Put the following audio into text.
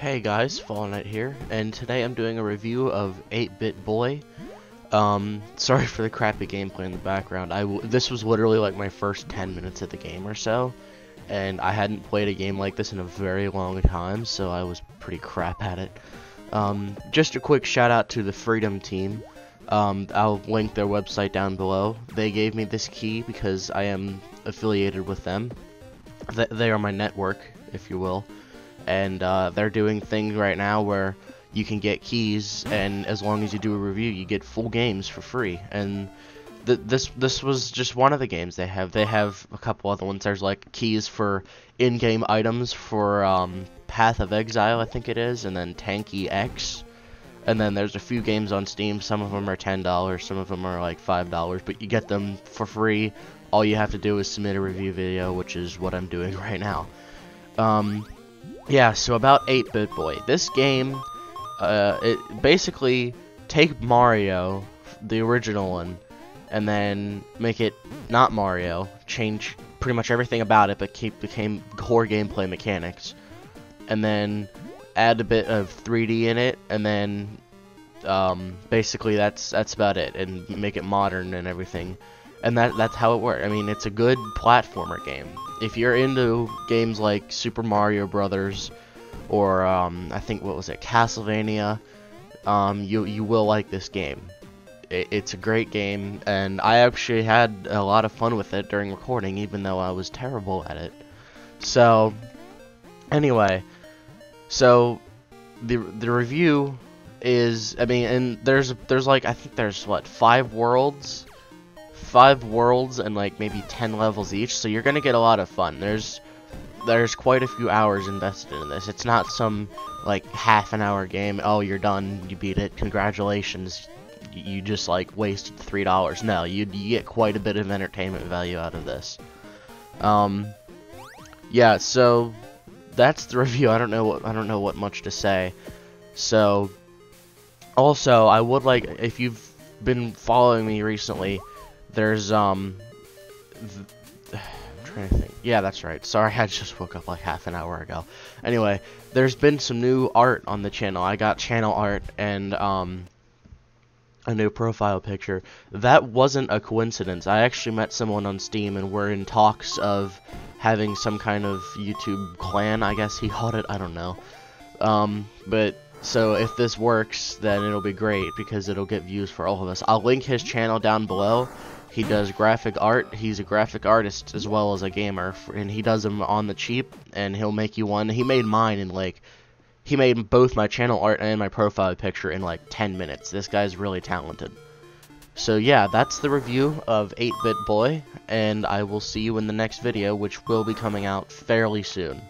Hey guys, Fallonite here, and today I'm doing a review of 8-Bit Boy. Um, sorry for the crappy gameplay in the background. I this was literally like my first 10 minutes of the game or so, and I hadn't played a game like this in a very long time, so I was pretty crap at it. Um, just a quick shout out to the Freedom team. Um, I'll link their website down below. They gave me this key because I am affiliated with them. Th they are my network, if you will and uh, they're doing things right now where you can get keys, and as long as you do a review, you get full games for free. And th this this was just one of the games they have. They have a couple other ones. There's like keys for in-game items for um, Path of Exile, I think it is, and then Tanki X. And then there's a few games on Steam. Some of them are ten dollars, some of them are like five dollars, but you get them for free. All you have to do is submit a review video, which is what I'm doing right now. Um, yeah, so about 8-Bit Boy. This game, uh, it basically take Mario, the original one, and then make it not Mario, change pretty much everything about it, but keep became core gameplay mechanics, and then add a bit of 3D in it, and then um, basically that's that's about it, and make it modern and everything and that that's how it works. I mean, it's a good platformer game. If you're into games like Super Mario Brothers or um, I think what was it, Castlevania, um, you you will like this game. It, it's a great game, and I actually had a lot of fun with it during recording, even though I was terrible at it. So, anyway, so the the review is, I mean, and there's there's like I think there's what five worlds five worlds and like maybe 10 levels each, so you're gonna get a lot of fun. There's there's quite a few hours invested in this. It's not some like half an hour game. Oh, you're done. You beat it. Congratulations. You just like wasted three dollars. No, you you get quite a bit of entertainment value out of this. Um, yeah. So that's the review. I don't know what I don't know what much to say. So also, I would like if you've been following me recently there's, um... I'm trying to think. Yeah, that's right. Sorry, I just woke up like half an hour ago. Anyway, there's been some new art on the channel. I got channel art and, um... A new profile picture. That wasn't a coincidence. I actually met someone on Steam and we're in talks of having some kind of YouTube clan, I guess he called it. I don't know. Um, but so if this works, then it'll be great because it'll get views for all of us. I'll link his channel down below. He does graphic art. He's a graphic artist as well as a gamer, and he does them on the cheap. And he'll make you one. He made mine in like, he made both my channel art and my profile picture in like 10 minutes. This guy's really talented. So yeah, that's the review of 8-Bit Boy, and I will see you in the next video, which will be coming out fairly soon.